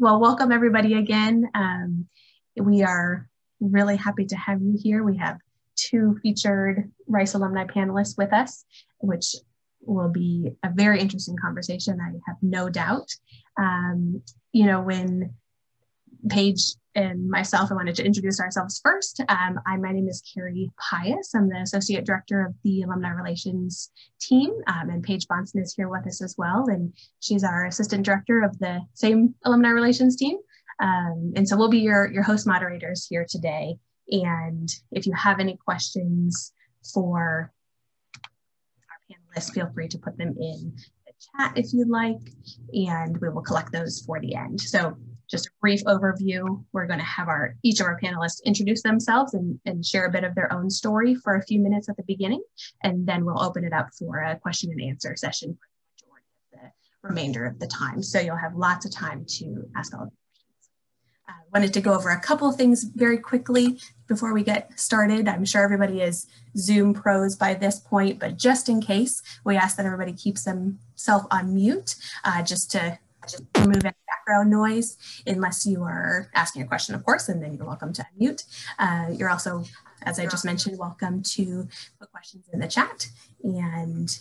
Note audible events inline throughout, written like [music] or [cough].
Well, welcome everybody again. Um, we are really happy to have you here. We have two featured Rice alumni panelists with us, which will be a very interesting conversation, I have no doubt. Um, you know, when Paige and myself, I wanted to introduce ourselves first. Um, I, my name is Carrie Pius. I'm the Associate Director of the Alumni Relations team, um, and Paige Bonson is here with us as well. And she's our Assistant Director of the same Alumni Relations team. Um, and so we'll be your, your host moderators here today. And if you have any questions for our panelists, feel free to put them in the chat if you'd like, and we will collect those for the end. So just a brief overview. We're going to have our each of our panelists introduce themselves and, and share a bit of their own story for a few minutes at the beginning, and then we'll open it up for a question and answer session for the majority of the remainder of the time. So you'll have lots of time to ask all of I uh, wanted to go over a couple of things very quickly before we get started. I'm sure everybody is Zoom pros by this point, but just in case, we ask that everybody keeps themselves on mute uh, just to just remove any background noise unless you are asking a question, of course, and then you're welcome to unmute. Uh, you're also, as I just mentioned, welcome to put questions in the chat. And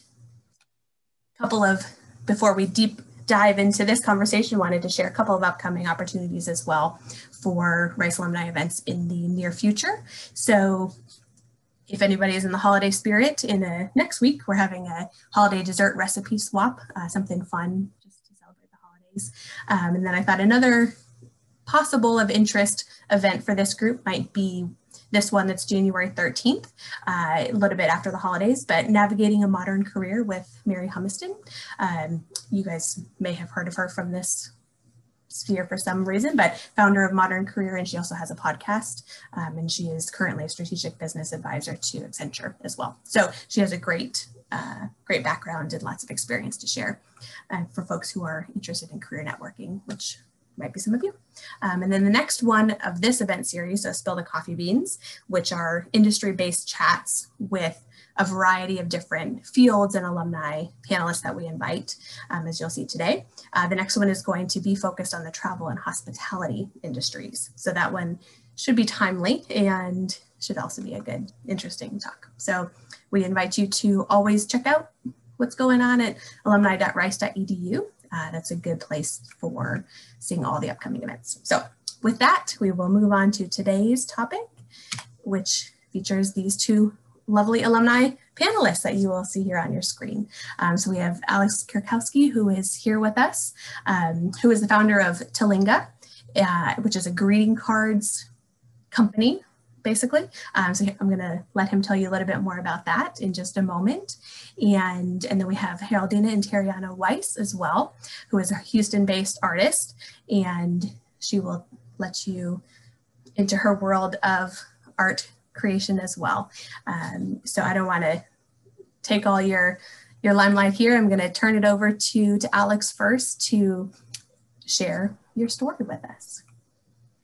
a couple of, before we deep dive into this conversation, wanted to share a couple of upcoming opportunities as well for Rice alumni events in the near future. So if anybody is in the holiday spirit, in a, next week, we're having a holiday dessert recipe swap, uh, something fun um, and then I thought another possible of interest event for this group might be this one that's January 13th, uh, a little bit after the holidays, but Navigating a Modern Career with Mary Humiston. Um, you guys may have heard of her from this sphere for some reason, but founder of Modern Career, and she also has a podcast, um, and she is currently a strategic business advisor to Accenture as well. So she has a great uh, great background and lots of experience to share uh, for folks who are interested in career networking, which might be some of you. Um, and then the next one of this event series, so Spill the Coffee Beans, which are industry-based chats with a variety of different fields and alumni panelists that we invite, um, as you'll see today. Uh, the next one is going to be focused on the travel and hospitality industries. So that one should be timely and should also be a good, interesting talk. So we invite you to always check out what's going on at alumni.rice.edu. Uh, that's a good place for seeing all the upcoming events. So with that, we will move on to today's topic, which features these two lovely alumni panelists that you will see here on your screen. Um, so we have Alex Kurkowski, who is here with us, um, who is the founder of Tellinga, uh, which is a greeting cards company basically. Um, so I'm going to let him tell you a little bit more about that in just a moment. And, and then we have Geraldina Interiano Wise as well, who is a Houston-based artist, and she will let you into her world of art creation as well. Um, so I don't want to take all your your limelight here. I'm going to turn it over to, to Alex first to share your story with us.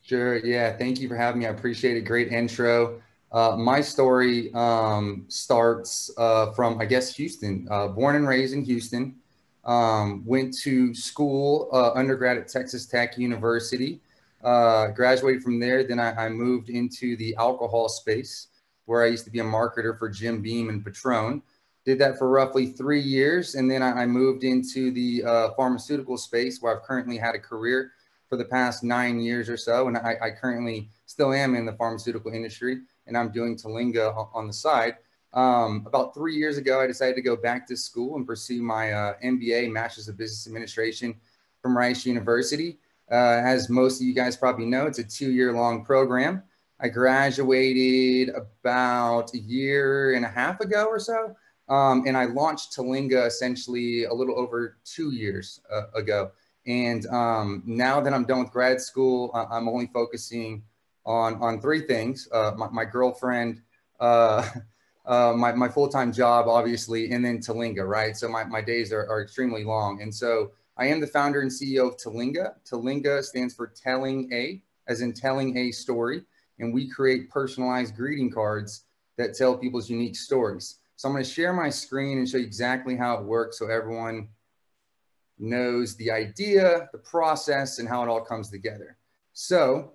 Sure. Yeah. Thank you for having me. I appreciate it. Great intro. Uh, my story um, starts uh, from, I guess, Houston. Uh, born and raised in Houston. Um, went to school, uh, undergrad at Texas Tech University. Uh, graduated from there. Then I, I, moved into the alcohol space where I used to be a marketer for Jim Beam and Patron. Did that for roughly three years. And then I, I moved into the uh, pharmaceutical space where I've currently had a career for the past nine years or so. And I, I currently still am in the pharmaceutical industry and I'm doing Tellinga on the side. Um, about three years ago, I decided to go back to school and pursue my uh, MBA, Master's of Business Administration from Rice University. Uh, as most of you guys probably know, it's a two year long program. I graduated about a year and a half ago or so. Um, and I launched Tellinga essentially a little over two years uh, ago. And um, now that I'm done with grad school, I'm only focusing on on three things: uh, my, my, girlfriend, uh, [laughs] uh, my my full time job, obviously, and then Tellinga. Right. So my my days are, are extremely long, and so I am the founder and CEO of Tellinga. Tellinga stands for Telling A, as in telling a story, and we create personalized greeting cards that tell people's unique stories. So I'm going to share my screen and show you exactly how it works, so everyone knows the idea, the process, and how it all comes together. So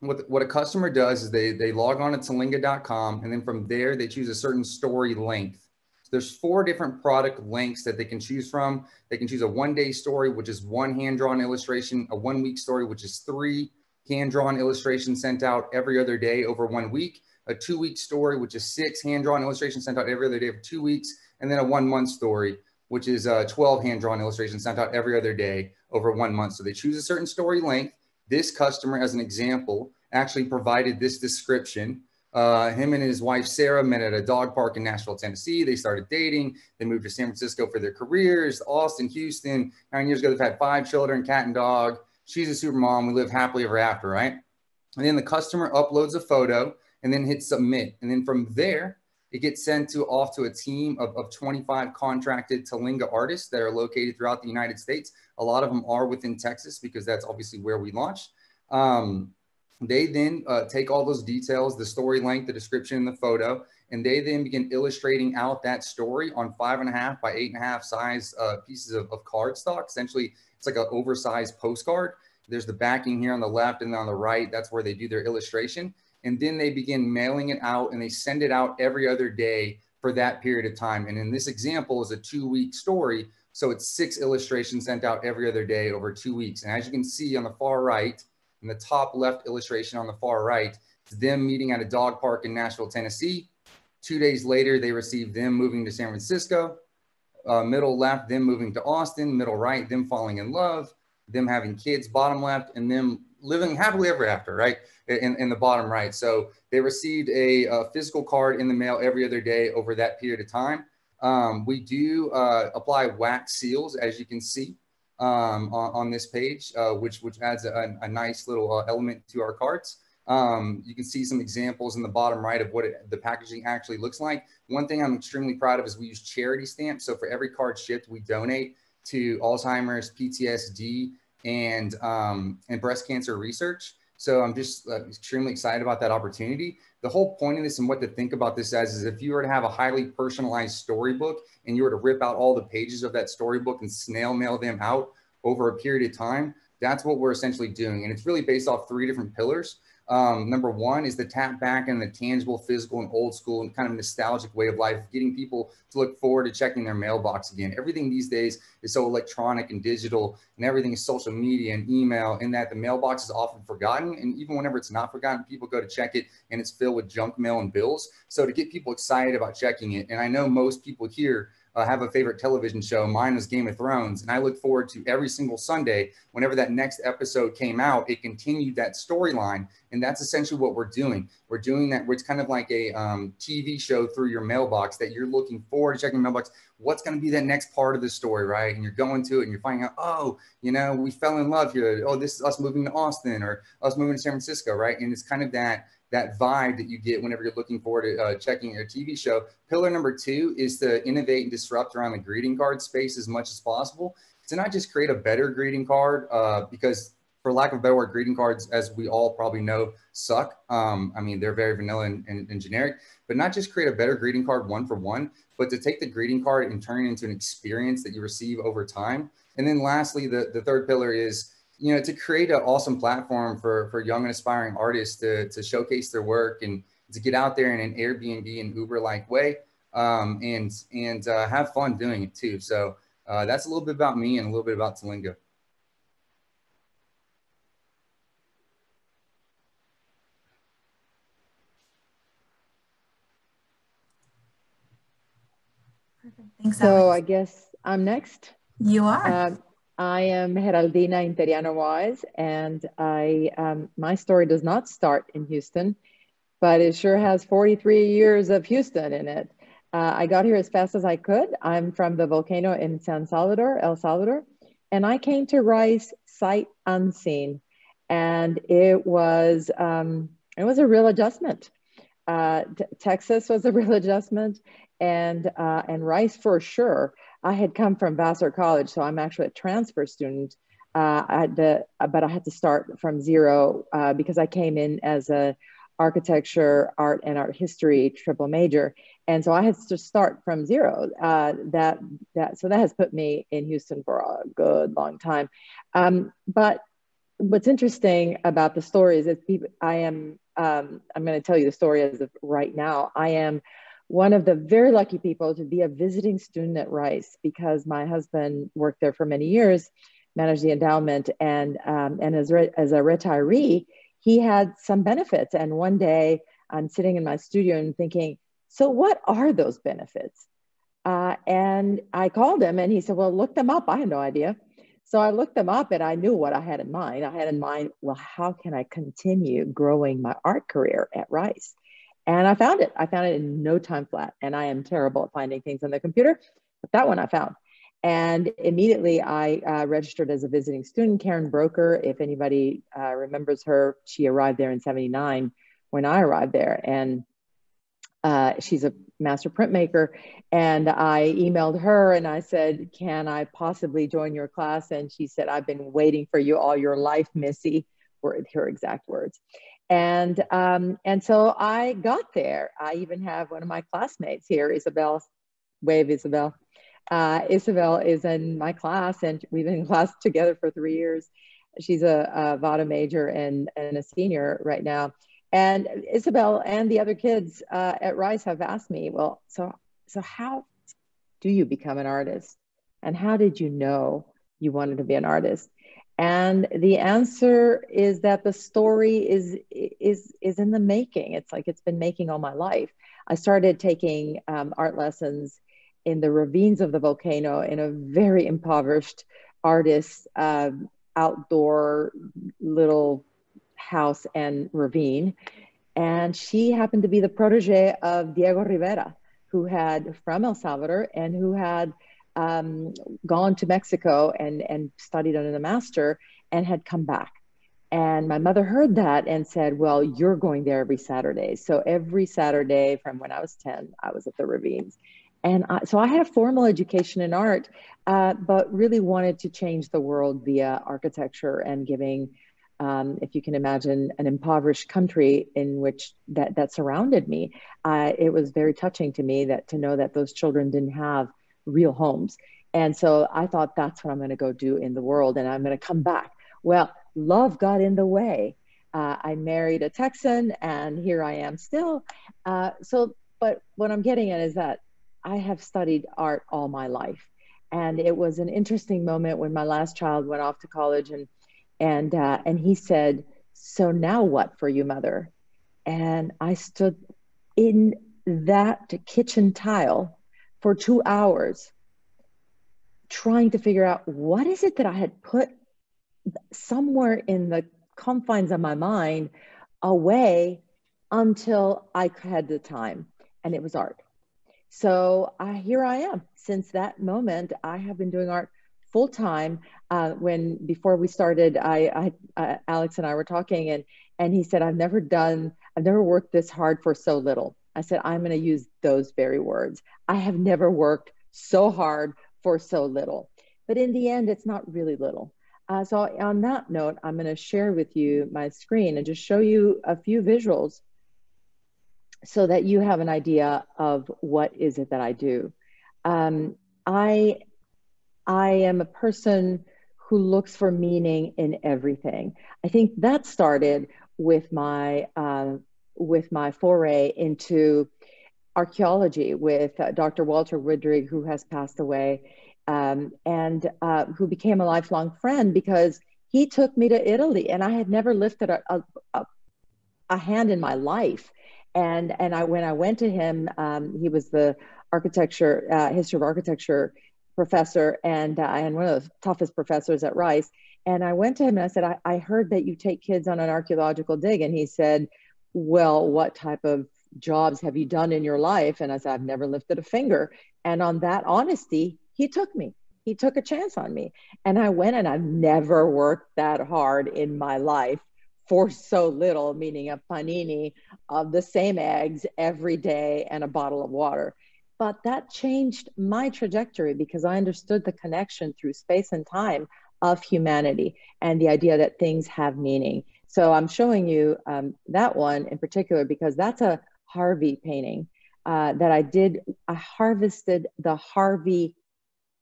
what, what a customer does is they, they log on to Tellinga.com and then from there they choose a certain story length. There's four different product lengths that they can choose from. They can choose a one day story, which is one hand drawn illustration, a one week story, which is three hand drawn illustrations sent out every other day over one week, a two week story, which is six hand drawn illustrations sent out every other day for two weeks, and then a one month story, which is uh, 12 hand drawn illustrations sent out every other day over one month. So they choose a certain story length this customer, as an example, actually provided this description. Uh, him and his wife, Sarah, met at a dog park in Nashville, Tennessee. They started dating. They moved to San Francisco for their careers, Austin, Houston. Nine years ago, they've had five children, cat and dog. She's a super mom. We live happily ever after, right? And then the customer uploads a photo and then hits submit. And then from there, it gets sent to off to a team of, of 25 contracted Tellinga artists that are located throughout the United States. A lot of them are within Texas because that's obviously where we launched. Um, they then uh, take all those details, the story length, the description, and the photo, and they then begin illustrating out that story on five and a half by eight and a half size uh, pieces of, of cardstock. Essentially, it's like an oversized postcard. There's the backing here on the left and on the right. That's where they do their illustration and then they begin mailing it out and they send it out every other day for that period of time. And in this example is a two week story. So it's six illustrations sent out every other day over two weeks. And as you can see on the far right, in the top left illustration on the far right, it's them meeting at a dog park in Nashville, Tennessee. Two days later, they receive them moving to San Francisco. Uh, middle left, them moving to Austin. Middle right, them falling in love, them having kids. Bottom left, and them living happily ever after, right? In, in the bottom right. So they received a, a, physical card in the mail every other day over that period of time. Um, we do uh, apply wax seals, as you can see um, on, on, this page, uh, which, which adds a, a nice little uh, element to our cards. Um, you can see some examples in the bottom right of what it, the packaging actually looks like. One thing I'm extremely proud of is we use charity stamps. So for every card shipped, we donate to Alzheimer's, PTSD, and um, and breast cancer research. So I'm just uh, extremely excited about that opportunity. The whole point of this and what to think about this as is if you were to have a highly personalized storybook and you were to rip out all the pages of that storybook and snail mail them out over a period of time, that's what we're essentially doing. And it's really based off three different pillars. Um, number one is the tap back and the tangible, physical, and old school and kind of nostalgic way of life, getting people to look forward to checking their mailbox again. Everything these days is so electronic and digital, and everything is social media and email, in that the mailbox is often forgotten. And even whenever it's not forgotten, people go to check it and it's filled with junk mail and bills. So to get people excited about checking it, and I know most people here uh, have a favorite television show. Mine was Game of Thrones, and I look forward to every single Sunday. Whenever that next episode came out, it continued that storyline, and that's essentially what we're doing. We're doing that. It's kind of like a um, TV show through your mailbox that you're looking forward to checking mailbox. What's going to be that next part of the story, right? And you're going to it, and you're finding out, oh, you know, we fell in love here. Oh, this is us moving to Austin or us moving to San Francisco, right? And it's kind of that that vibe that you get whenever you're looking forward to uh, checking your TV show. Pillar number two is to innovate and disrupt around the greeting card space as much as possible. To not just create a better greeting card, uh, because for lack of a better word, greeting cards, as we all probably know, suck. Um, I mean, they're very vanilla and, and, and, generic, but not just create a better greeting card one for one, but to take the greeting card and turn it into an experience that you receive over time. And then lastly, the, the third pillar is you know, to create an awesome platform for, for young and aspiring artists to, to showcase their work and to get out there in an Airbnb and Uber like way um, and, and uh, have fun doing it too. So uh, that's a little bit about me and a little bit about Tellinga. Thanks, so I guess I'm next. You are. Um, I am Geraldina Interiano Wise, and I um, my story does not start in Houston, but it sure has 43 years of Houston in it. Uh, I got here as fast as I could. I'm from the volcano in San Salvador, El Salvador, and I came to Rice sight unseen, and it was um, it was a real adjustment. Uh, Texas was a [laughs] real adjustment, and uh, and Rice for sure. I had come from Vassar College, so I'm actually a transfer student. Uh, I had to, but I had to start from zero uh, because I came in as a architecture, art, and art history triple major. And so I had to start from zero. Uh, that that so that has put me in Houston for a good long time. Um, but what's interesting about the story is that I am um, I'm going to tell you the story as of right now. I am one of the very lucky people to be a visiting student at Rice because my husband worked there for many years, managed the endowment, and um, and as re- as a retiree, he had some benefits. And one day, I'm sitting in my studio and thinking, so what are those benefits? Uh, and I called him, and he said, well, look them up. I had no idea. So I looked them up and I knew what I had in mind. I had in mind, well, how can I continue growing my art career at Rice? And I found it. I found it in no time flat. And I am terrible at finding things on the computer, but that one I found. And immediately I uh, registered as a visiting student. Karin Broker, if anybody uh, remembers her, she arrived there in 79 when I arrived there. And uh, she's a master printmaker. And I emailed her and I said, Can I possibly join your class? And she said, I've been waiting for you all your life, Missy, were her exact words. And, um, and so I got there. I even have one of my classmates here, Isabel. Wave, Isabel. Uh, Isabel is in my class, and we've been in class [laughs] together for three years. She's a, a VADA major and, and a senior right now. And Isabel and the other kids uh, at Rice have asked me, well, so so how do you become an artist, and how did you know you wanted to be an artist? And the answer is that the story is is is in the making. It's like it's been making all my life. I started taking um, art lessons in the ravines of the volcano in a very impoverished artist uh, outdoor little house and ravine. And she happened to be the protege of Diego Rivera, who had from El Salvador and who had um, gone to Mexico and, and studied under the master and had come back. And my mother heard that and said, Well, you're going there every Saturday. So every Saturday from when I was 10, I was at the ravines. And I, so I had a formal education in art, uh, but really wanted to change the world via architecture and giving um, if you can imagine an impoverished country in which that that surrounded me, uh, it was very touching to me that to know that those children didn't have real homes. And so I thought that's what I'm going to go do in the world, and I'm going to come back. Well, love got in the way. Uh, I married a Texan, and here I am still. Uh, so, but what I'm getting at is that I have studied art all my life, and it was an interesting moment when my last child went off to college and and uh, and he said, "So now what for you, mother?" And I stood in that kitchen tile for two hours, trying to figure out what is it that I had put somewhere in the confines of my mind away until I had the time, and it was art. So uh, here I am. Since that moment, I have been doing art full time. Uh, when before we started, I, I uh, Alex and I were talking, and and he said, "I've never done, I've never worked this hard for so little." I said, "I'm going to use those very words. I have never worked so hard for so little." But in the end, it's not really little. Uh, so on that note, I'm going to share with you my screen and just show you a few visuals so that you have an idea of what is it that I do. Um, I I am a person who looks for meaning in everything. I think that started with my uh, with my foray into archaeology with uh, Dr. Walter Widrig, who has passed away, um, and uh, who became a lifelong friend because he took me to Italy, and I had never lifted a, a, a hand in my life. And and I when I went to him, um, he was the architecture uh, history of architecture professor and uh, and one of the toughest professors at Rice. And I went to him and I said, I, I heard that you take kids on an archaeological dig. And he said, Well, what type of jobs have you done in your life? And I said, I've never lifted a finger. And on that honesty, he took me. He took a chance on me. And I went and I've never worked that hard in my life for so little, meaning a panini of the same eggs every day and a bottle of water. But that changed my trajectory because I understood the connection through space and time of humanity and the idea that things have meaning. So I'm showing you um, that one in particular because that's a Harvey painting uh, that I did. I harvested the Harvey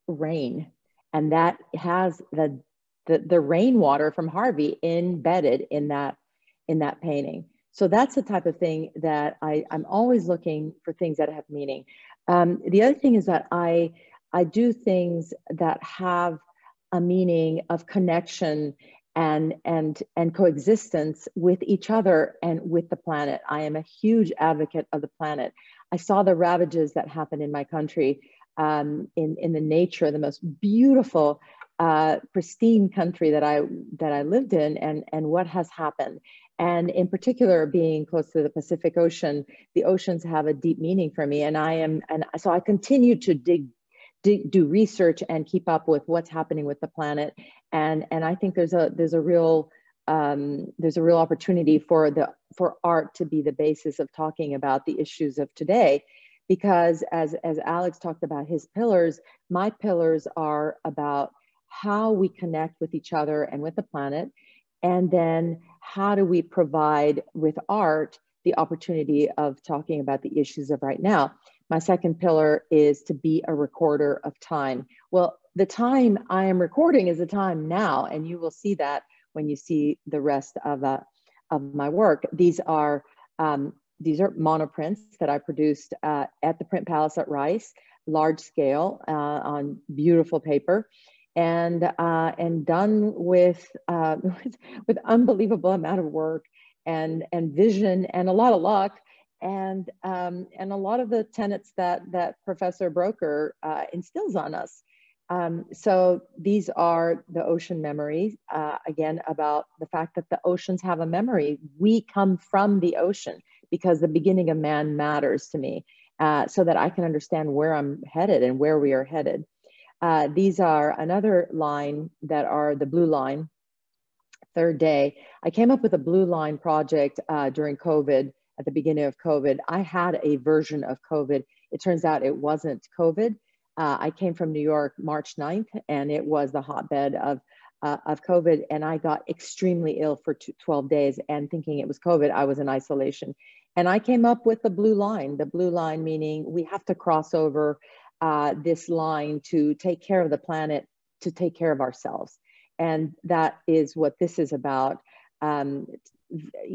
rain, and that has the the, the rainwater from Harvey embedded in that in that painting. So that's the type of thing that I, I'm always looking for things that have meaning. Um, the other thing is that I I do things that have a meaning of connection and and and coexistence with each other and with the planet. I am a huge advocate of the planet. I saw the ravages that happened in my country um, in in the nature, the most beautiful, uh, pristine country that I that I lived in, and and what has happened. And in particular, being close to the Pacific Ocean, the oceans have a deep meaning for me. And I am, and so I continue to dig do research and keep up with what's happening with the planet. And, and I think there's a, there's a real, um, there's a real opportunity for the, for art to be the basis of talking about the issues of today. Because as, as Alex talked about his pillars, my pillars are about how we connect with each other and with the planet. And then how do we provide with art the opportunity of talking about the issues of right now. My second pillar is to be a recorder of time. Well, the time I am recording is the time now, and you will see that when you see the rest of, uh, of my work. These are um, these are monoprints that I produced uh, at the Print Palace at Rice, large scale uh, on beautiful paper, and uh, and done with, uh, [laughs] with with unbelievable amount of work and and vision and a lot of luck and um, and a lot of the tenets that that Professor Broker uh, instills on us. Um, so these are the ocean memories uh, again about the fact that the oceans have a memory. We come from the ocean because the beginning of man matters to me, uh, so that I can understand where I'm headed and where we are headed. Uh, these are another line that are the blue line. Third day, I came up with a blue line project uh, during COVID at the beginning of COVID. I had a version of COVID. It turns out it wasn't COVID. Uh, I came from New York March 9th, and it was the hotbed of, uh, of COVID. And I got extremely ill for 12 days. And thinking it was COVID, I was in isolation. And I came up with the blue line, the blue line meaning we have to cross over uh, this line to take care of the planet, to take care of ourselves. And that is what this is about. Um,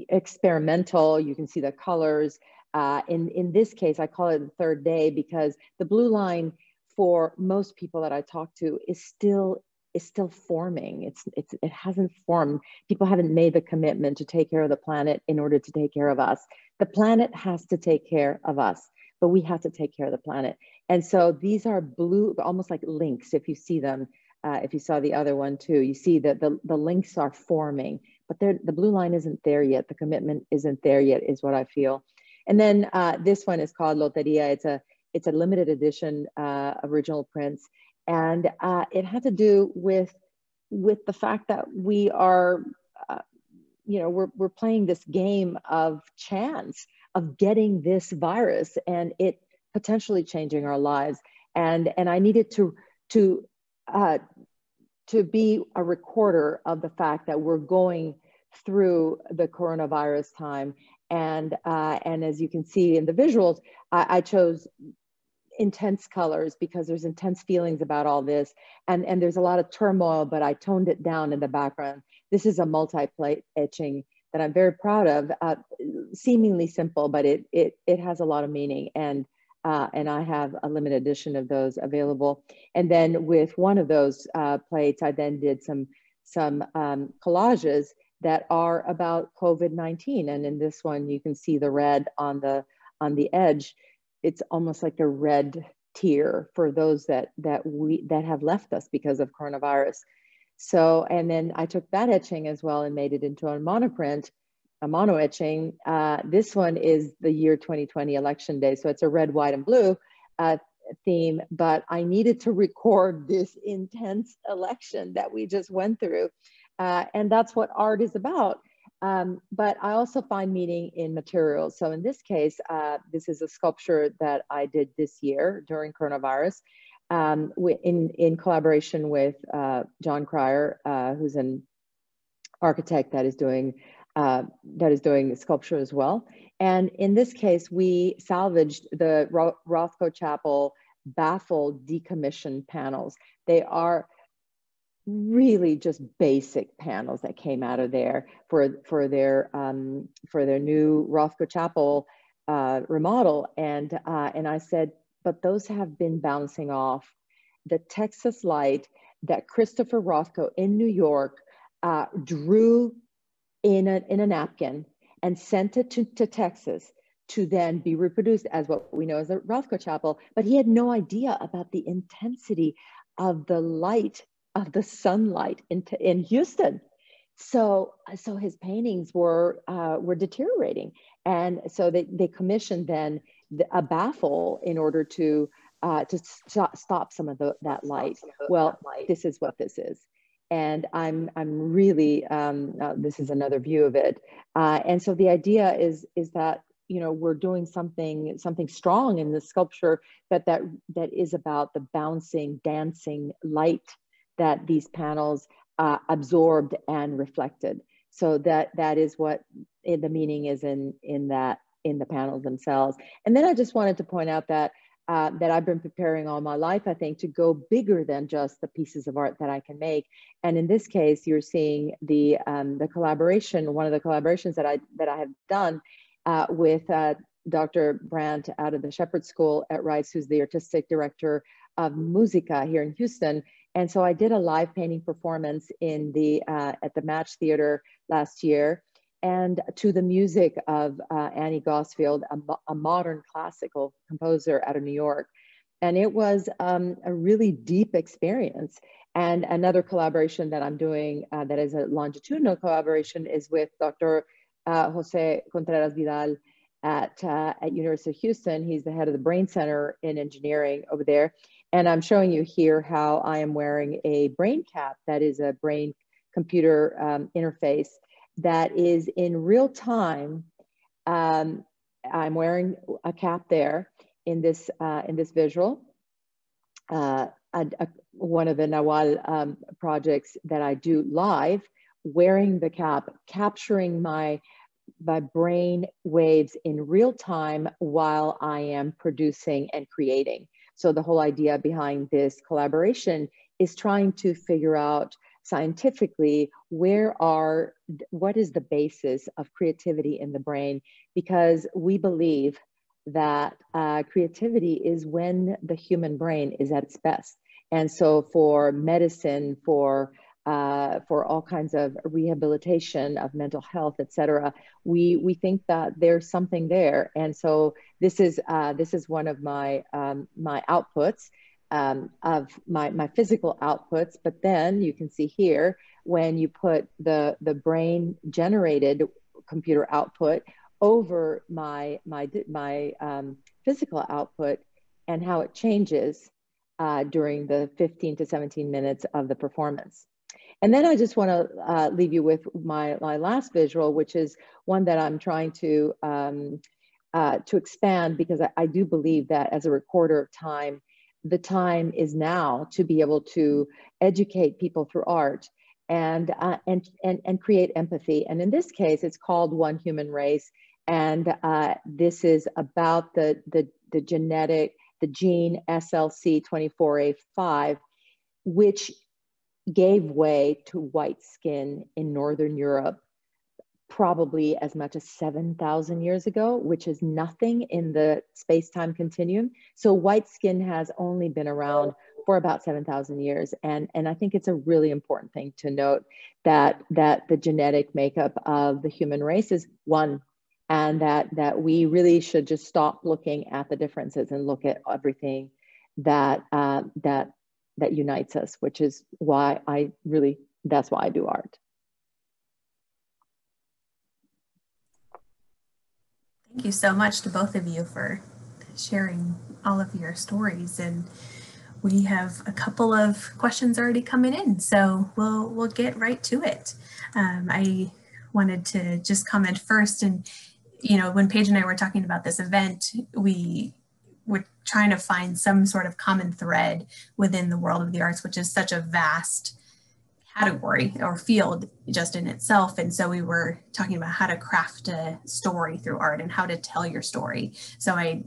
experimental. You can see the colors. Uh, in, in this case, I call it the third day because the blue line for most people that I talk to is still is still forming. It's, it's, it hasn't formed. People haven't made the commitment to take care of the planet in order to take care of us. The planet has to take care of us, but we have to take care of the planet. And so these are blue, almost like links. If you see them, uh, if you saw the other one too, you see that the, the links are forming but the blue line isn't there yet. The commitment isn't there yet, is what I feel. And then uh, this one is called Loteria. It's a it's a limited edition uh, original prints, and uh, it had to do with with the fact that we are, uh, you know, we're we're playing this game of chance of getting this virus and it potentially changing our lives. And and I needed to to uh, to be a recorder of the fact that we're going through the coronavirus time. And, uh, and as you can see in the visuals, I, I chose intense colors because there's intense feelings about all this and and there's a lot of turmoil but i toned it down in the background this is a multi-plate etching that i'm very proud of uh, seemingly simple but it it it has a lot of meaning and uh, and I have a limited edition of those available. And then with one of those uh, plates, I then did some, some um, collages that are about COVID-19. And in this one, you can see the red on the, on the edge. It's almost like a red tear for those that, that, we, that have left us because of coronavirus. So, and then I took that etching as well and made it into a monoprint a mono etching. Uh, this one is the year 2020 election day. So it's a red, white, and blue uh, theme, but I needed to record this intense election that we just went through. Uh, and that's what art is about. Um, but I also find meaning in materials. So in this case, uh, this is a sculpture that I did this year during coronavirus um, in, in collaboration with uh, John Cryer, uh, who's an architect that is doing uh, that is doing sculpture as well. And in this case, we salvaged the Ro Rothko Chapel baffle decommissioned panels. They are really just basic panels that came out of there for for their um, for their new Rothko Chapel uh, remodel. And uh, and I said, but those have been bouncing off the Texas light that Christopher Rothko in New York uh, drew in a in a napkin and sent it to, to Texas to then be reproduced as what we know as the Rothko Chapel. But he had no idea about the intensity of the light of the sunlight in, in Houston. So, so his paintings were uh, were deteriorating, and so they, they commissioned then the, a baffle in order to uh, to st stop some of the, that light. Well, light. this is what this is, and I'm I'm really um, uh, this is another view of it, uh, and so the idea is is that you know we're doing something something strong in the sculpture that that that is about the bouncing, dancing light that these panels uh, absorbed and reflected. So that that is what the meaning is in in that in the panels themselves. And then I just wanted to point out that uh, that I've been preparing all my life, I think, to go bigger than just the pieces of art that I can make. And in this case, you're seeing the um, the collaboration. One of the collaborations that I that I have done uh, with uh, Dr. Brandt out of the Shepherd School at Rice, who's the artistic director of Musiqa here in Houston. And so I did a live painting performance in the uh, at the Match Theater last year, and to the music of uh, Annie Gosfield, a, a, modern classical composer out of New York. And it was um, a really deep experience. And another collaboration that I'm doing uh, that is a longitudinal collaboration is with Dr. Uh, Jose Contreras Vidal at, uh, at University of Houston. He's the head of the Brain Center in engineering over there. And I'm showing you here how I am wearing a brain cap that is a brain computer um, interface that is in real time. Um, I'm wearing a cap there in this, uh, in this visual. Uh, a, a, one of the Nahual um, projects that I do live, wearing the cap, capturing my my brain waves in real time while I am producing and creating. So the whole idea behind this collaboration is trying to figure out scientifically where are what is the basis of creativity in the brain? Because we believe that uh, creativity is when the human brain is at its best. And so for medicine for uh, for all kinds of rehabilitation of mental health, et cetera. We, we think that there's something there. And so this is, uh, this is one of my, um, my outputs um, of my, my physical outputs. But then you can see here, when you put the, the brain generated computer output over my, my, my um, physical output and how it changes uh, during the 15 to 17 minutes of the performance. And then I just want to uh, leave you with my, my last visual, which is one that I'm trying to, um, uh, to expand because I, I, do believe that as a recorder of time, the time is now to be able to educate people through art and, uh, and, and, and create empathy. And in this case, it's called One Human Race. And uh, this is about the, the, the genetic, the gene SLC24A5, which gave way to white skin in Northern Europe probably as much as 7,000 years ago, which is nothing in the space time continuum. So, white skin has only been around for about 7,000 years. And, and I think it's a really important thing to note that, that the genetic makeup of the human race is one. And that, that we really should just stop looking at the differences and look at everything that, uh, that that unites us, which is why I really, that's why I do art. Thank you so much to both of you for sharing all of your stories. And we have a couple of questions already coming in, so we'll, we'll get right to it. Um, I wanted to just comment first and you know, when Paige and I were talking about this event, we we're trying to find some sort of common thread within the world of the arts, which is such a vast category or field just in itself. And so we were talking about how to craft a story through art and how to tell your story. So I,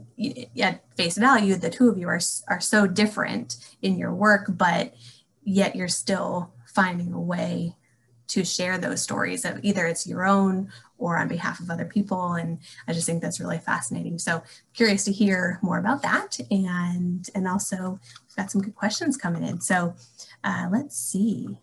at face value, the two of you are, are so different in your work, but yet you're still finding a way to share those stories of either it's your own or on behalf of other people. And I just think that's really fascinating. So curious to hear more about that. And, and also we've got some good questions coming in. So uh, let's see.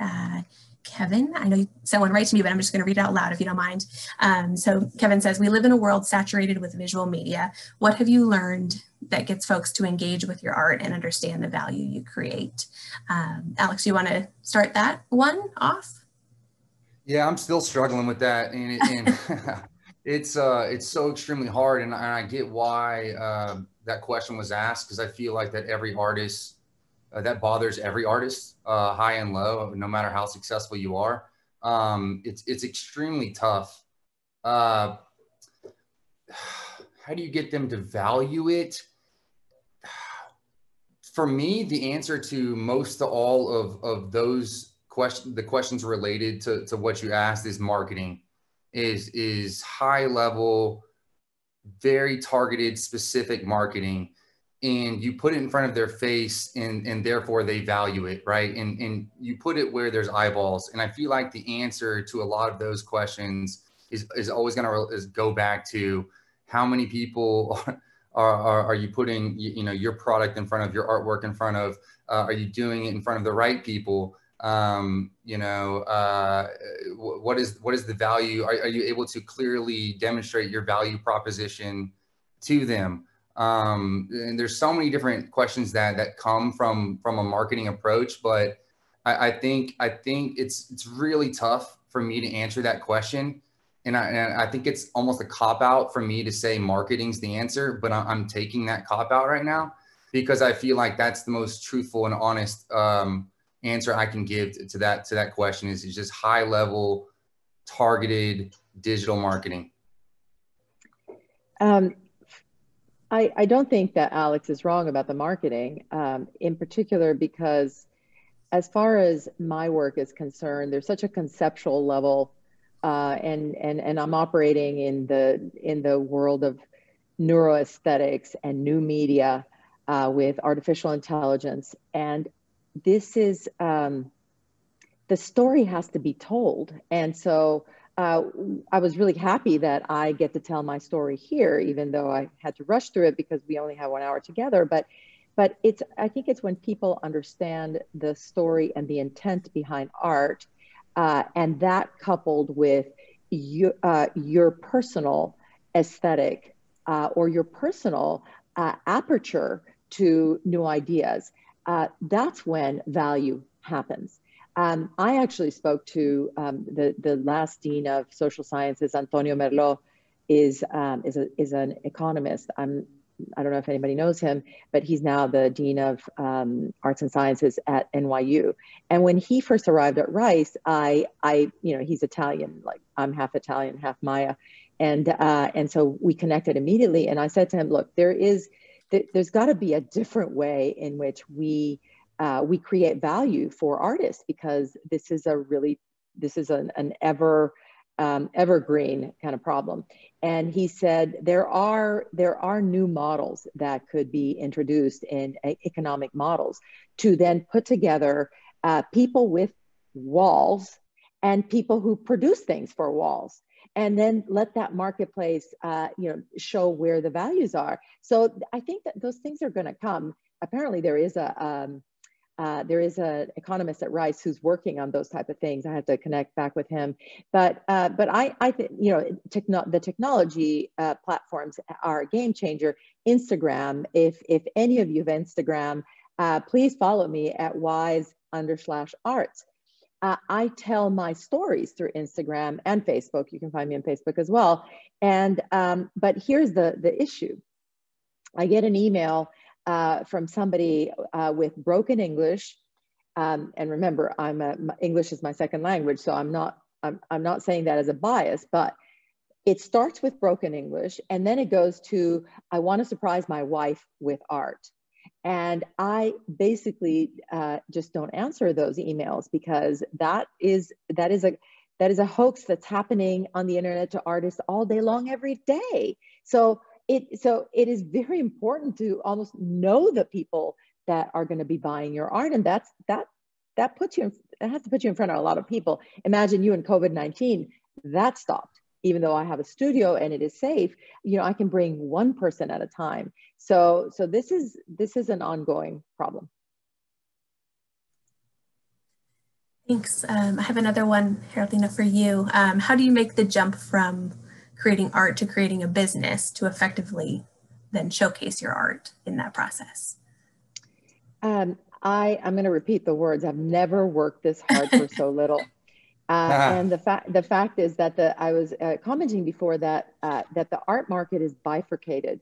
Uh, Kevin, I know someone right to me, but I'm just going to read it out loud if you don't mind. Um, so Kevin says, we live in a world saturated with visual media. What have you learned that gets folks to engage with your art and understand the value you create? Um, Alex, you want to start that one off? Yeah, I'm still struggling with that. And, and [laughs] it's, uh, it's so extremely hard. And, and I get why uh, that question was asked because I feel like that every artist uh, that bothers every artist, uh, high and low, no matter how successful you are. Um, it's it's extremely tough. Uh, [sighs] how do you get them to value it? [sighs] For me, the answer to most to all of of those questions, the questions related to to what you asked is marketing, is is high level, very targeted, specific marketing. And you put it in front of their face and and therefore they value it right? And and you put it where there's eyeballs. And i feel like the answer to a lot of those questions is is always going to is go back to how many people [laughs] are, are, are you putting you, you, know your product in front of your artwork in front of? Uh, are you doing it in front of the right people um, you know uh, what is what is the value? Are, are you able to clearly demonstrate your value proposition to them? Um, and there's so many different questions that that come from from a marketing approach but I, I, think i think it's it's really tough for me to answer that question. And I, and I think it's almost a cop out for me to say marketing's the answer but i'm taking that cop out right now because i feel like that's the most truthful and honest um, answer i can give to, that to that question is, is just high level targeted digital marketing. Um, I, I don't think that Alex is wrong about the marketing, um, in particular because as far as my work is concerned, there's such a conceptual level, uh, and and and I'm operating in the in the world of neuroaesthetics and new media uh, with artificial intelligence, and this is um, the story has to be told, and so uh, I was really happy that I get to tell my story here, even though I had to rush through it because we only have one hour together. But, but it's I think it's when people understand the story and the intent behind art, uh, and that coupled with your uh, your personal aesthetic uh, or your personal uh, aperture to new ideas, uh, that's when value happens. Um, I actually spoke to um, the, the last dean of social sciences, Antonio Merlo, is, um, is, a, is an economist. I'm, I don't know if anybody knows him, but he's now the dean of um, arts and sciences at NYU. And when he first arrived at Rice, I, I, you know, he's Italian, like I'm half Italian, half Maya, and uh, and so we connected immediately. And I said to him, look, there is, there's got to be a different way in which we uh, we create value for artists because this is a really this is an, an ever um, evergreen kind of problem. And he said there are there are new models that could be introduced in economic models to then put together uh, people with walls and people who produce things for walls and then let that marketplace uh, you know show where the values are so i think that those things are going to come apparently there is a um, uh, there is an economist at Rice who's working on those type of things. I have to connect back with him, but uh, but I I think you know techno- the technology uh, platforms are a game changer. Instagram, if if any of you have Instagram, uh, please follow me at wise under slash arts. Uh, I tell my stories through Instagram and Facebook. You can find me on Facebook as well. And um, but here's the the issue. I get an email uh, from somebody uh, with broken English. Um, and remember, I'm a, English is my second language, so I'm not I'm, I'm not saying that as a bias, but it starts with broken English and then it goes to I want to surprise my wife with art. And I basically uh, just don't answer those emails because that is that is a that is a hoax that's happening on the internet to artists all day long, every day. So it so it is very important to almost know the people that are going to be buying your art, and that's that that puts you in, it has to put you in front of a lot of people. Imagine you in COVID nineteen that stopped even though I have a studio and it is safe, you know, I can bring one person at a time. So, so this is this is an ongoing problem. Thanks. Um, I have another one, Geraldina, for you. Um, how do you make the jump from creating art to creating a business to effectively then showcase your art in that process? Um, I, I'm going to repeat the words. I've never worked this hard for so [laughs] little. Uh, and the fact the fact is that the I was uh, commenting before that uh, that the art market is bifurcated.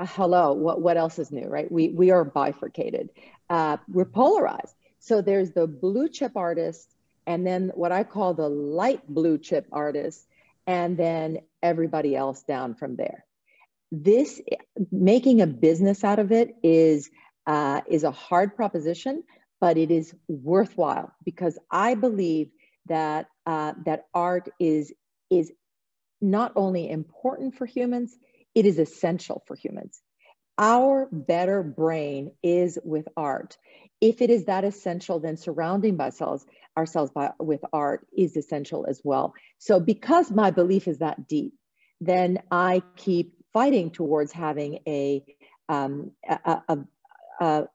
Uh, hello, what what else is new, right? We we are bifurcated. Uh, we're polarized. So there's the blue chip artists, and then what I call the light blue chip artists, and then everybody else down from there. This making a business out of it is uh, is a hard proposition, but it is worthwhile because I believe that uh, that art is is not only important for humans, it is essential for humans. Our better brain is with art. If it is that essential, then surrounding ourselves ourselves by, with art is essential as well. So, because my belief is that deep, then I keep fighting towards having a, um, a, a, a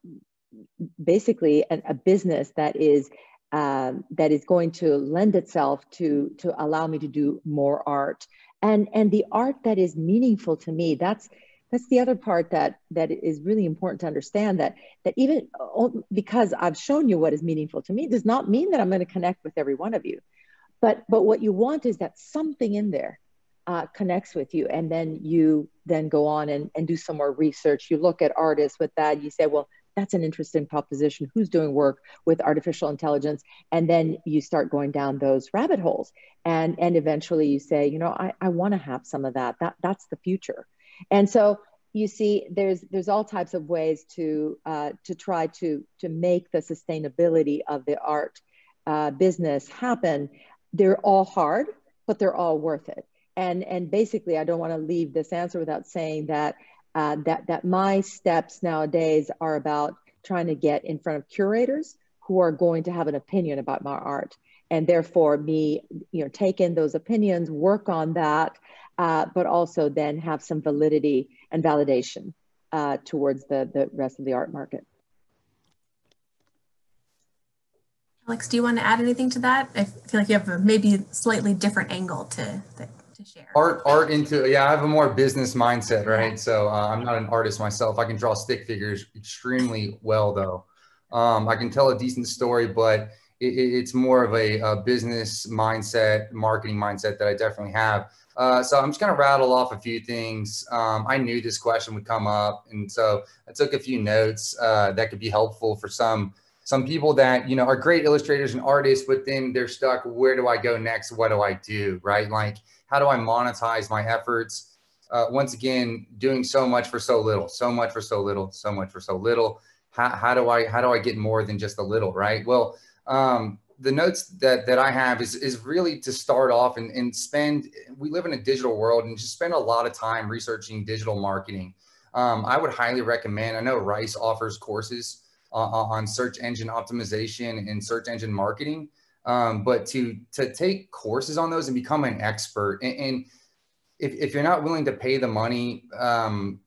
basically a, a business that is um, that is going to lend itself to to allow me to do more art and and the art that is meaningful to me that's that's the other part that that is really important to understand that that even because I've shown you what is meaningful to me does not mean that I'm going to connect with every one of you. But but what you want is that something in there uh, connects with you. And then you then go on and, and do some more research. You look at artists with that. You say well that's an interesting proposition. Who's doing work with artificial intelligence? And then you start going down those rabbit holes. And, and eventually you say, you know, I, I want to have some of that. That that's the future. And so you see there's there's all types of ways to uh, to try to to make the sustainability of the art uh, business happen. They're all hard, but they're all worth it. And and basically, I don't want to leave this answer without saying that uh, that that my steps nowadays are about trying to get in front of curators who are going to have an opinion about my art. And therefore me you know take in those opinions work on that uh, but also then have some validity and validation uh, towards the the rest of the art market. Alex do you want to add anything to that? I feel like you have a maybe slightly different angle to to share? Art, art into yeah. I have a more business mindset, right? So uh, I'm not an artist myself. I can draw stick figures extremely well, though. Um, I can tell a decent story, but it, it's more of a, a, business mindset, marketing mindset that I definitely have. Uh, so I'm just going to rattle off a few things. Um, I knew this question would come up, and so I took a few notes uh, that could be helpful for some some people that you know are great illustrators and artists, but then they're stuck. Where do I go next? What do I do? Right? Like how do I monetize my efforts? Uh, once again, doing so much for so little, so much for so little, so much for so little. How, how do I how do I get more than just a little? Right. Well, um, the notes that that I have is is really to start off and, and spend. We live in a digital world and just spend a lot of time researching digital marketing. Um, I would highly recommend. I know Rice offers courses uh, on search engine optimization and search engine marketing. Um, but to to take courses on those and become an expert and, and if, if you're not willing to pay the money um,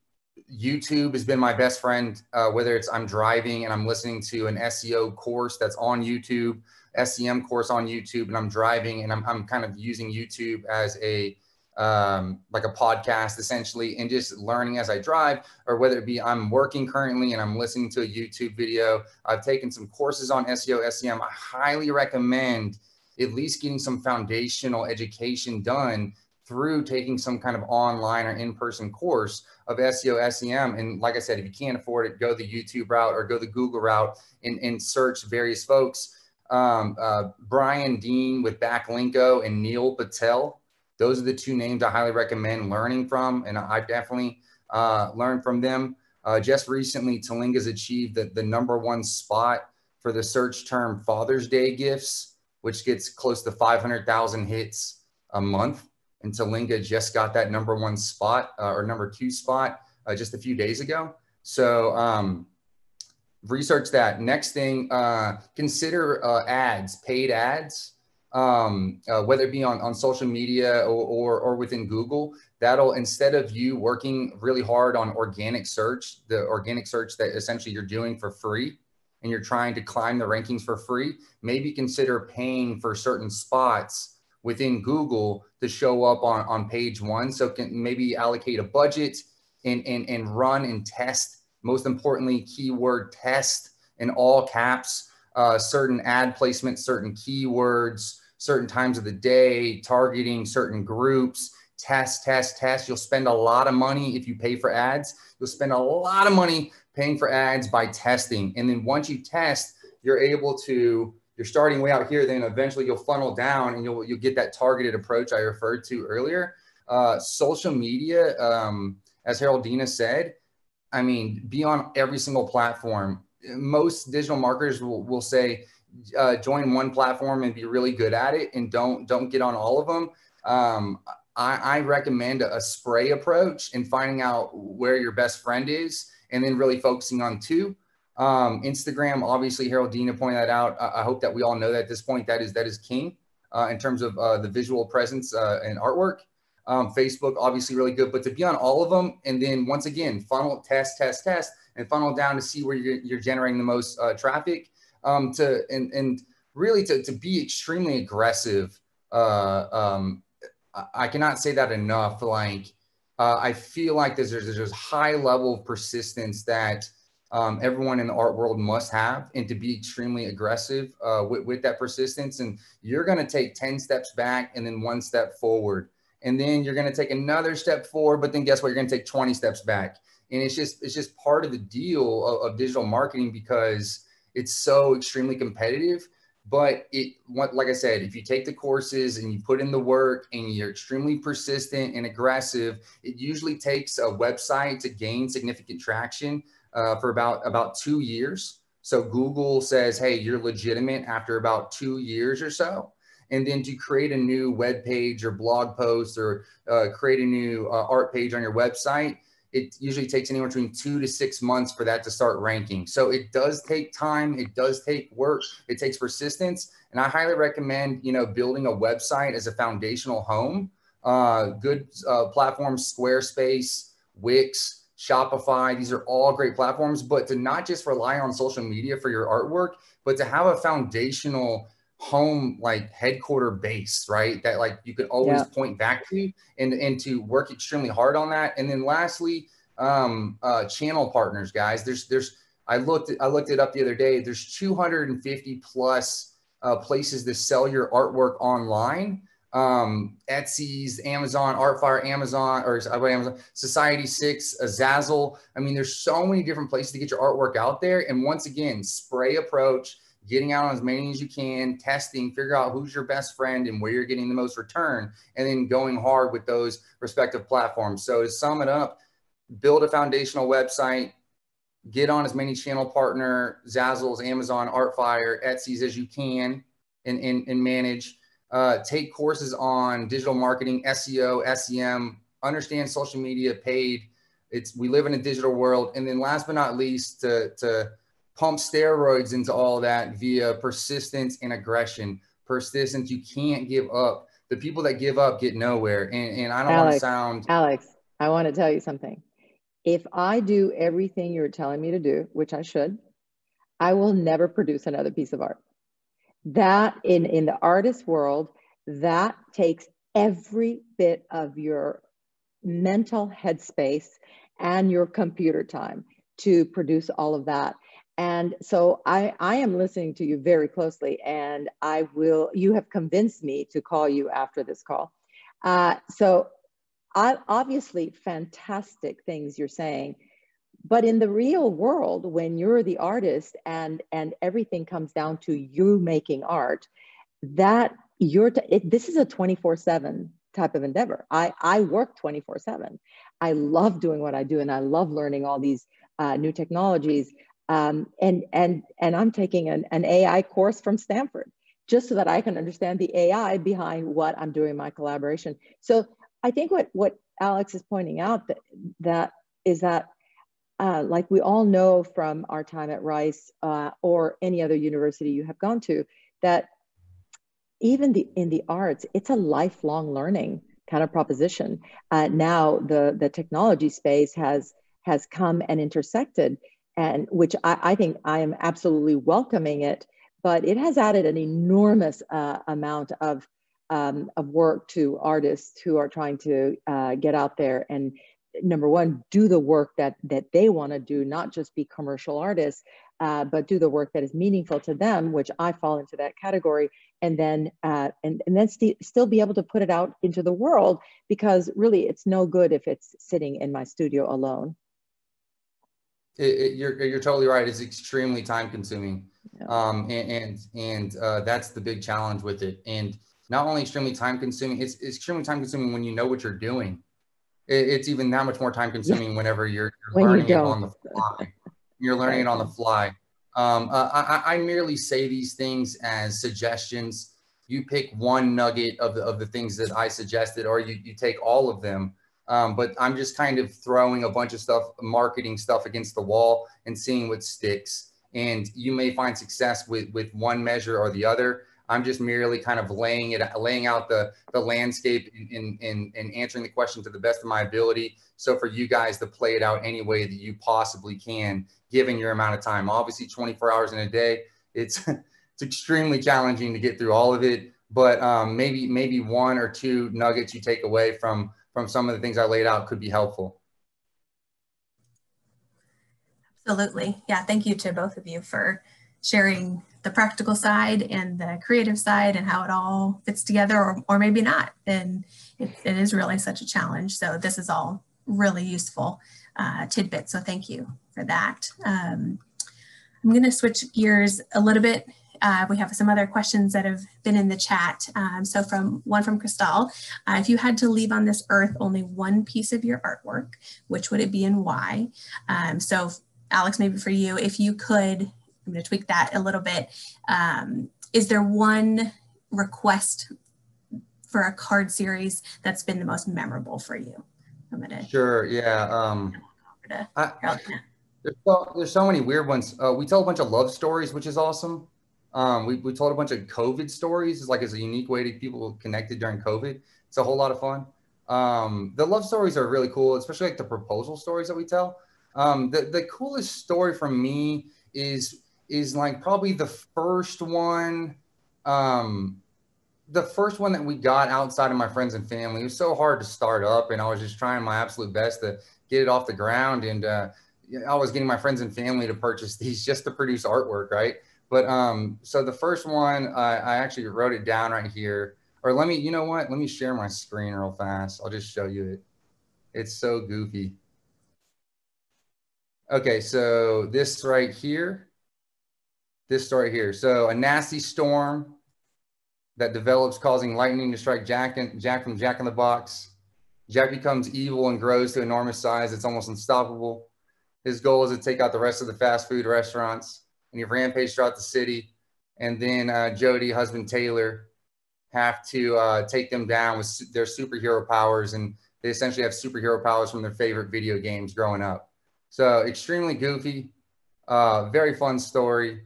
youtube has been my best friend uh, whether it's i'm driving and i'm listening to an seo course that's on youtube sem course on youtube and i'm driving and i'm, I'm kind of using youtube as a um, like a podcast essentially and just learning as I drive, or whether it be I'm working currently and I'm listening to a YouTube video. I've taken some courses on SEO, SEM. I highly recommend at least getting some foundational education done through taking some kind of online or in-person course of SEO, SEM. And like I said, if you can't afford it, go the YouTube route or go the Google route and, and search various folks. Um, uh, Brian Dean with Backlinko and Neil Patel those are the two names I highly recommend learning from, and I definitely uh, learned from them. Uh, just recently, Tellinga's achieved the, the number one spot for the search term Father's Day gifts, which gets close to 500,000 hits a month. And Talinga just got that number one spot uh, or number two spot uh, just a few days ago. So um, research that. Next thing, uh, consider uh, ads, paid ads, um, uh, whether it be on, on social media or, or, or within Google. That'll instead of you working really hard on organic search, the organic search that essentially you're doing for free, and you're trying to climb the rankings for free, maybe consider paying for certain spots within Google to show up on, on page one. So can maybe allocate a budget and, and, and run and test, most importantly, keyword test in all caps, uh, certain ad placement, certain keywords, certain times of the day, targeting certain groups, test, test, test. You'll spend a lot of money if you pay for ads. You'll spend a lot of money paying for ads by testing. And then once you test, you're able to, you're starting way out here, then eventually you'll funnel down and you'll, you'll get that targeted approach I referred to earlier. Uh, social media, um, as Geraldina said, I mean, be on every single platform. Most digital marketers will, will say, uh, join one platform and be really good at it and don't, don't get on all of them. Um, I, I recommend a, spray approach and finding out where your best friend is and then really focusing on two. Um, Instagram, obviously, Geraldina pointed that out. I, I, hope that we all know that at this point that is that is king uh, in terms of uh, the visual presence uh, and artwork. Um, Facebook, obviously, really good, but to be on all of them, and then once again, funnel test, test, test, and funnel down to see where you're, you're generating the most uh, traffic. Um, to and and really to to be extremely aggressive. Uh, um, I, cannot say that enough. Like uh, I feel like there's, there's, there's high level of persistence that um, everyone in the art world must have and to be extremely aggressive uh, with, with that persistence. And you're going to take 10 steps back and then one step forward. And then you're going to take another step forward, but then guess what? You're going to take 20 steps back. And it's just, it's just part of the deal of, of digital marketing because it's so extremely competitive. But it like i said if you take the courses and you put in the work and you're extremely persistent and aggressive it usually takes a website to gain significant traction uh, for about about two years. So google says hey you're legitimate after about two years or so. And then to create a new web page or blog post or uh, create a new uh, art page on your website it usually takes anywhere between two to six months for that to start ranking. So it does take time. It does take work. It takes persistence. And I highly recommend, you know, building a website as a foundational home. Uh, good uh, platforms, Squarespace, Wix, Shopify. These are all great platforms, but to not just rely on social media for your artwork, but to have a foundational home like headquarter base right? That like you could always yeah. point back to and and to work extremely hard on that. And then lastly um uh channel partners guys. There's there's i looked i looked it up the other day. There's 250 plus uh, places to sell your artwork online. Um etsy's amazon artfire amazon or amazon? Society6 a zazzle. I mean there's so many different places to get your artwork out there. And once again spray approach getting out on as many as you can, testing, figure out who's your best friend and where you're getting the most return, and then going hard with those respective platforms. So to sum it up, build a foundational website, get on as many channel partner, Zazzles, Amazon, Artfire, Etsy's as you can, and, and, and manage. Uh, take courses on digital marketing, SEO, SEM, understand social media, paid. It's we live in a digital world, and then last but not least, to to pump steroids into all that via persistence and aggression. Persistence, you can't give up. The people that give up get nowhere. And, and I don't want to sound. Alex, I want to tell you something. If I do everything you're telling me to do, which I should, I will never produce another piece of art. That in, in the artist world, that takes every bit of your mental headspace and your computer time to produce all of that. And so I, I am listening to you very closely, and I will. You have convinced me to call you after this call. Uh, so, I, obviously, fantastic things you're saying, but in the real world, when you're the artist and and everything comes down to you making art, that you're t- it, this is a 24 seven type of endeavor. I I work 24 seven. I love doing what I do, and I love learning all these uh, new technologies. Um, and, and, and I'm taking an, an AI course from Stanford just so that I can understand the AI behind what I'm doing in my collaboration. So I think what, what Alex is pointing out that, that is that uh, like we all know from our time at Rice uh, or any other university you have gone to, that even the, in the arts, it's a lifelong learning kind of proposition. Uh, now the, the technology space has, has come and intersected, and which I, I think I am absolutely welcoming it, but it has added an enormous uh, amount of um, of work to artists who are trying to uh, get out there and number one, do the work that that they want to do, not just be commercial artists, uh, but do the work that is meaningful to them, which I fall into that category, and then uh, and and then st still be able to put it out into the world because really it's no good if it's sitting in my studio alone. It, it, you're you're totally right. It's extremely time consuming, yeah. um, and and, and uh, that's the big challenge with it. And not only extremely time consuming, it's, it's extremely time consuming when you know what you're doing it's even that much more time consuming whenever you're, you're when learning you it on the fly. You're learning it on the fly. Um, uh, I, I, merely say these things as suggestions. You pick one nugget of the, of the things that I suggested, or you, you take all of them. Um, but I'm just kind of throwing a bunch of stuff, marketing stuff against the wall and seeing what sticks. And you may find success with, with one measure or the other. I'm just merely kind of laying it, laying out the the landscape in in answering the question to the best of my ability. So for you guys to play it out any way that you possibly can, given your amount of time. Obviously, 24 hours in a day, it's [laughs] it's extremely challenging to get through all of it. But um, maybe maybe one or two nuggets you take away from from some of the things I laid out could be helpful. Absolutely. Yeah. Thank you to both of you for sharing the practical side and the creative side and how it all fits together or, or maybe not. And it, it is really such a challenge. So this is all really useful uh, tidbit. So thank you for that. Um, I'm going to switch gears a little bit. Uh, we have some other questions that have been in the chat. Um, so from one from Crystal, uh, if you had to leave on this earth only one piece of your artwork, which would it be and why? Um, so Alex, maybe for you, if you could I'm going to tweak that a little bit. Um, is there one request for a card series that's been the most memorable for you? I'm gonna sure, yeah. Um, I, there's, so, there's so many weird ones. Uh, we tell a bunch of love stories, which is awesome. Um, we, we told a bunch of COVID stories. It's like it's a unique way to people connected during COVID. It's a whole lot of fun. Um, the love stories are really cool, especially like the proposal stories that we tell. Um, the, the coolest story from me is is like probably the first one um the first one that we got outside of my friends and family it was so hard to start up and i was just trying my absolute best to get it off the ground and uh, i was getting my friends and family to purchase these just to produce artwork right but um so the first one i actually wrote it down right here or let me you know what let me share my screen real fast i'll just show you it it's so goofy okay so this right here this story here. So a nasty storm that develops causing lightning to strike Jack, and, Jack from Jack in the Box. Jack becomes evil and grows to enormous size. It's almost unstoppable. His goal is to take out the rest of the fast food restaurants and he rampage throughout the city. And then uh, Jody, husband Taylor, have to uh, take them down with their superhero powers. And they essentially have superhero powers from their favorite video games growing up. So extremely goofy, uh, very fun story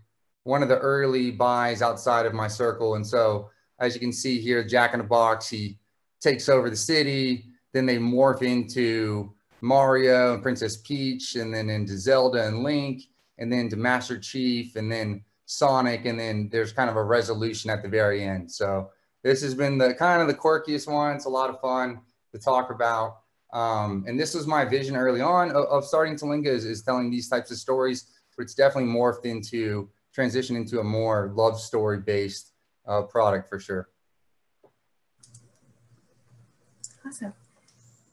one of the early buys outside of my circle. And so, as you can see here, Jack in the Box, he takes over the city. Then they morph into Mario and Princess Peach, and then into Zelda and Link, and then to Master Chief, and then Sonic, and then there's kind of a resolution at the very end. So this has been the kind of the quirkiest one. It's a lot of fun to talk about. Um, and this was my vision early on of, of starting Tellinga is, is telling these types of stories, but it's definitely morphed into transition into a more love story based uh, product for sure. Awesome.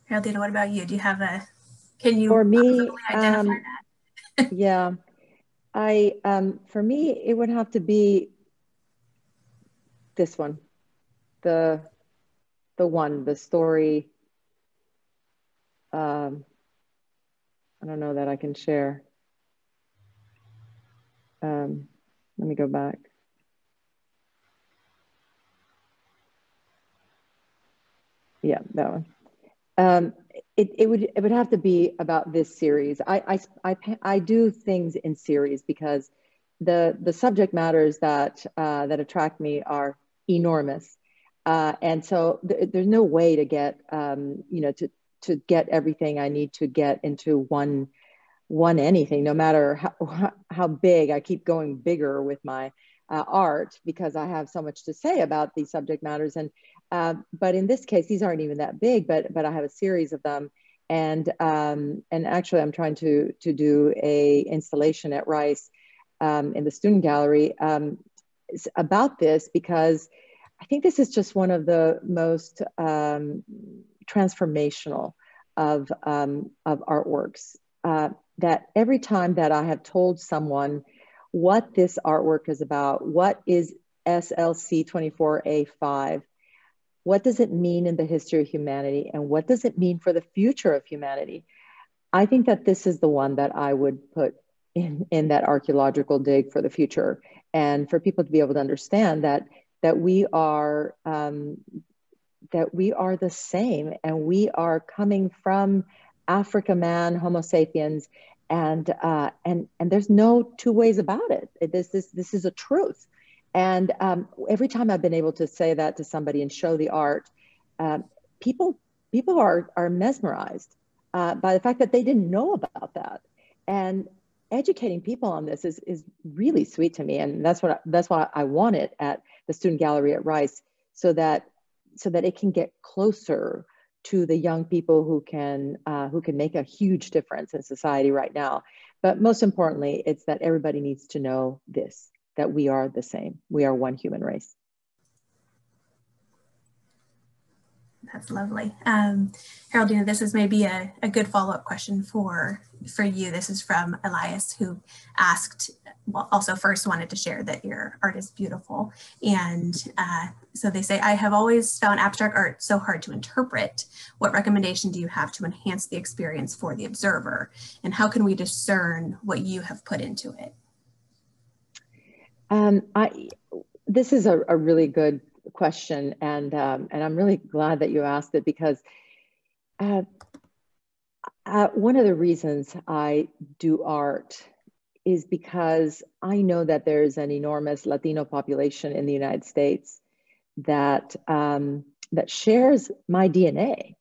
Geraldina, what about you? Do you have a, can you for me, identify um, that? [laughs] yeah, I, um, for me, it would have to be this one, the, the one, the story. Um, I don't know that I can share um, let me go back. Yeah, that one. Um, it, it would it would have to be about this series. I, I, I, I do things in series because the the subject matters that uh, that attract me are enormous, uh, and so th there's no way to get um, you know to to get everything I need to get into one one anything, no matter how how big. I keep going bigger with my uh, art because I have so much to say about these subject matters. And uh, but in this case, these aren't even that big, but but I have a series of them. And um, and actually, I'm trying to to do a installation at Rice um, in the student gallery um, about this because I think this is just one of the most um, transformational of um, of artworks. Uh, that every time that I have told someone what this artwork is about, what is SLC 24A5, what does it mean in the history of humanity, and what does it mean for the future of humanity? I think that this is the one that I would put in, in that archaeological dig for the future, and for people to be able to understand that that we are um, that we are the same, and we are coming from Africa man, Homo sapiens, and uh, and and there's no two ways about it. This this this is a truth. And um, every time I've been able to say that to somebody and show the art, uh, people people are are mesmerized uh, by the fact that they didn't know about that. And educating people on this is is really sweet to me, and that's what that's why I want it at the Student Gallery at Rice, so that so that it can get closer to the young people who can uh, who can make a huge difference in society right now. But most importantly, it's that everybody needs to know this: that we are the same. We are one human race. That's lovely. Um, Geraldina, this is maybe a, a good follow-up question for, for you. This is from Elias who asked, well, also first wanted to share that your art is beautiful. And uh, so they say, I have always found abstract art so hard to interpret. What recommendation do you have to enhance the experience for the observer? And how can we discern what you have put into it? Um, I, this is a, a really good question, and um, and I'm really glad that you asked it because uh, uh, one of the reasons I do art is because I know that there's an enormous Latino population in the United States that um, that shares my DNA,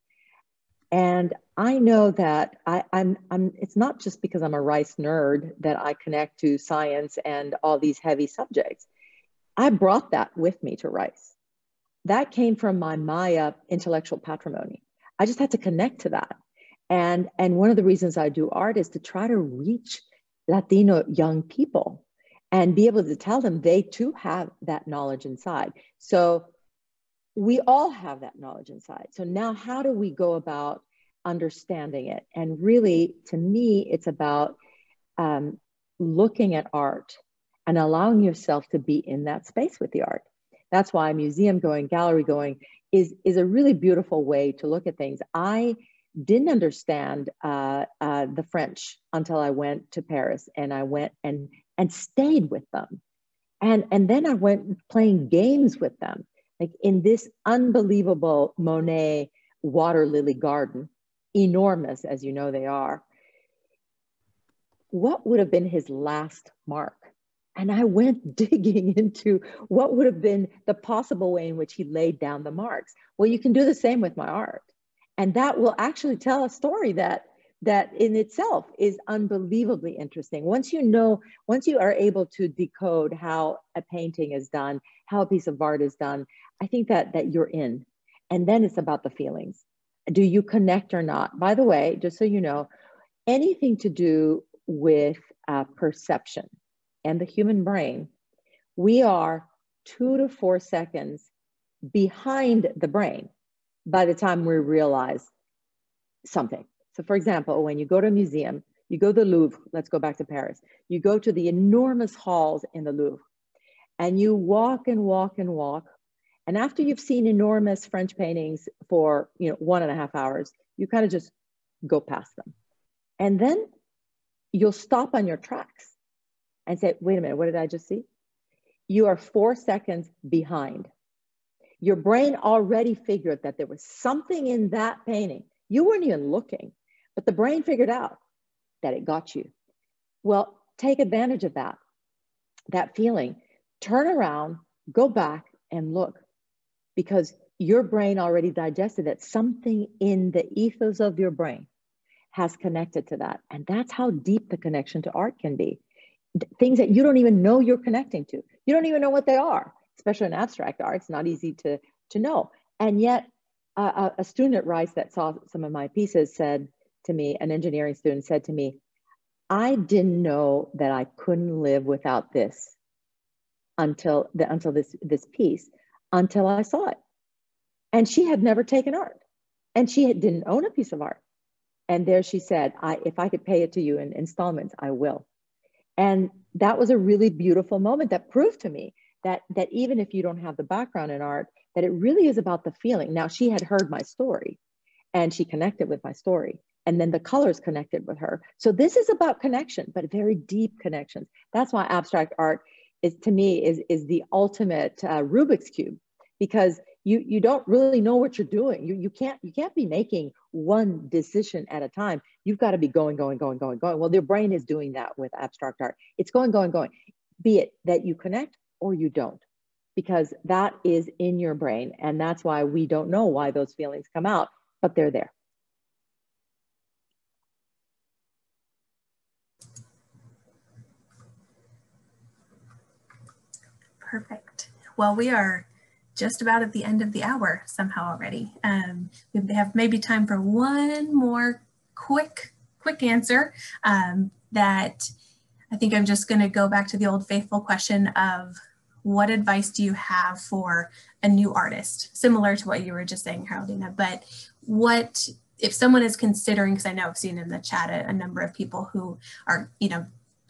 and I know that I, I'm, I'm, it's not just because I'm a Rice nerd that I connect to science and all these heavy subjects. I brought that with me to Rice that came from my Maya intellectual patrimony. I just had to connect to that. And, and one of the reasons I do art is to try to reach Latino young people and be able to tell them they too have that knowledge inside. So we all have that knowledge inside. So now, how do we go about understanding it? And really, to me, it's about um, looking at art and allowing yourself to be in that space with the art. That's why museum going, gallery going is, is a really beautiful way to look at things. I didn't understand uh, uh, the French until I went to Paris and I went and, and stayed with them. And, and then I went playing games with them, like in this unbelievable Monet water lily garden, enormous as you know they are. What would have been his last mark? And I went [laughs] digging into what would have been the possible way in which he laid down the marks. Well, you can do the same with my art. And that will actually tell a story that that in itself is unbelievably interesting. Once you know, once you are able to decode how a painting is done, how a piece of art is done, I think that that you're in. And then it's about the feelings. Do you connect or not? By the way, just so you know, anything to do with uh, perception, and the human brain, we are two to four seconds behind the brain by the time we realize something. So, for example, when you go to a museum, you go to the Louvre, let's go back to Paris, you go to the enormous halls in the Louvre, and you walk and walk and walk. And after you've seen enormous French paintings for you know one and a half hours, you kind of just go past them. And then you'll stop on your tracks and say, wait a minute, what did I just see? You are four seconds behind. Your brain already figured that there was something in that painting. You weren't even looking, but the brain figured out that it got you. Well, take advantage of that, that feeling. Turn around, go back and look because your brain already digested that something in the ethos of your brain has connected to that. And that's how deep the connection to art can be. Things that you don't even know you're connecting to. You don't even know what they are, especially in abstract art. It's not easy to, to know. And yet, uh, a student at Rice that saw some of my pieces said to me, an engineering student said to me, I didn't know that I couldn't live without this until the, until this this piece until I saw it. And she had never taken art, and she had, didn't own a piece of art. And there she said, I, "If I could pay it to you in installments, I will." And that was a really beautiful moment that proved to me that that even if you don't have the background in art, that it really is about the feeling. Now she had heard my story, and she connected with my story and then the colors connected with her. So this is about connection, but very deep connections. That's why abstract art is to me is, is the ultimate uh, Rubik's cube because you, you don't really know what you're doing. You, you, can't, you can't be making one decision at a time. You've got to be going, going, going, going, going. Well, your brain is doing that with abstract art. It's going, going, going. Be it that you connect or you don't, because that is in your brain. And that's why we don't know why those feelings come out, but they're there. Perfect. Well, we are just about at the end of the hour somehow already. Um, we have maybe time for one more quick, quick answer um, that I think I'm just going to go back to the old faithful question of what advice do you have for a new artist? Similar to what you were just saying, Geraldina, but what if someone is considering, because I know I've seen in the chat a, a number of people who are, you know,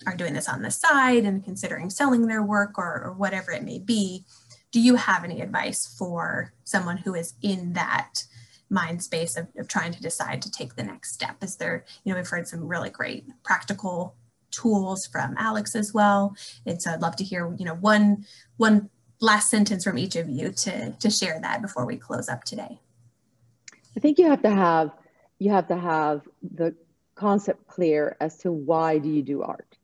are doing this on the side and considering selling their work or, or whatever it may be, do you have any advice for someone who is in that mind space of, of trying to decide to take the next step? Is there, you know, we've heard some really great practical tools from Alex as well. And so I'd love to hear, you know, one one last sentence from each of you to to share that before we close up today. I think you have to have you have to have the concept clear as to why do you do art.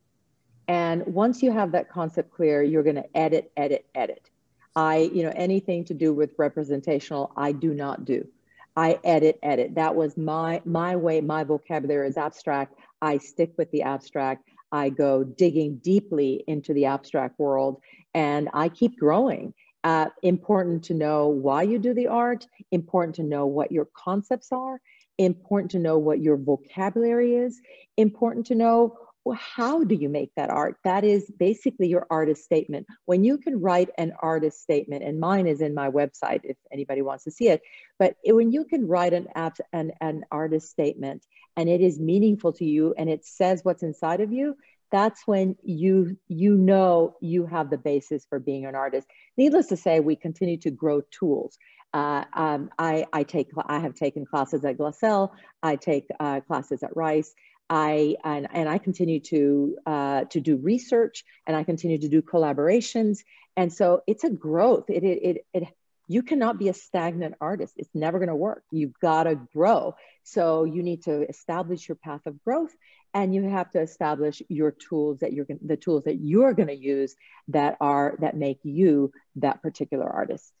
And once you have that concept clear, you're going to edit, edit, edit. I, you know, anything to do with representational, I do not do. I edit, edit. That was my my way. My vocabulary is abstract. I stick with the abstract. I go digging deeply into the abstract world, and I keep growing. Uh, important to know why you do the art. Important to know what your concepts are. Important to know what your vocabulary is. Important to know well, how do you make that art? That is basically your artist statement. When you can write an artist statement, and mine is in my website if anybody wants to see it, but when you can write an, an, an artist statement and it is meaningful to you and it says what's inside of you, that's when you you know you have the basis for being an artist. Needless to say, we continue to grow tools. Uh, um, I, I take I have taken classes at Glassell. I take uh, classes at Rice. I and, and I continue to uh, to do research and I continue to do collaborations. And so it's a growth. It it it, it you cannot be a stagnant artist. It's never going to work. You've got to grow. So you need to establish your path of growth and you have to establish your tools that you're the tools that you're going to use that are that make you that particular artist.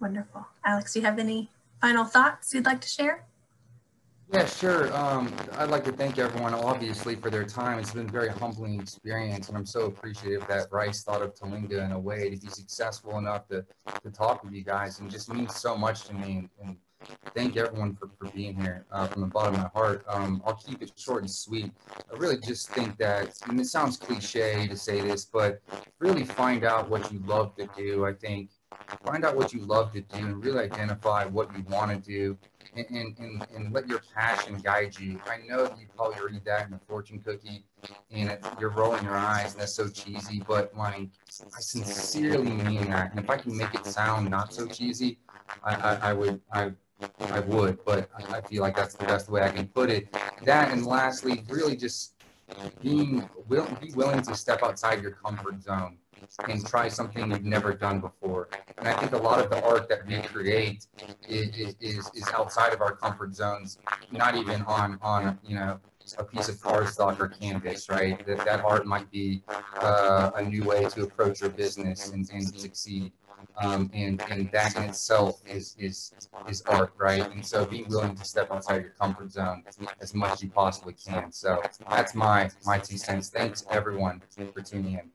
Wonderful. Alex, do you have any final thoughts you'd like to share? Yeah, sure. Um, I'd like to thank everyone, obviously, for their time. It's been a very humbling experience, and I'm so appreciative that Rice thought of Tellinga in a way to be successful enough to, to talk with you guys, and just means so much to me. And, and thank everyone for, for being here uh, from the bottom of my heart. Um, I'll keep it short and sweet. I really just think that, and it sounds cliche to say this, but really find out what you love to do. I think find out what you love to do and really identify what you want to do and, and, and, and let your passion guide you. I know you probably read that in the fortune cookie and it, you're rolling your eyes and that's so cheesy, but like I sincerely mean that. And if I can make it sound not so cheesy, I, I, I would I I would, but I feel like that's the best way I can put it. That and lastly, really just being will be willing to step outside your comfort zone and try something you've never done before. And I think a lot of the art that we create is, is, is outside of our comfort zones, not even on, on you know, a piece of cardstock or canvas, right? That, that art might be uh, a new way to approach your business and, and succeed. Um, and, and that in itself is, is, is art, right? And so being willing to step outside your comfort zone as much as you possibly can. So that's my, my two cents. Thanks everyone for tuning in.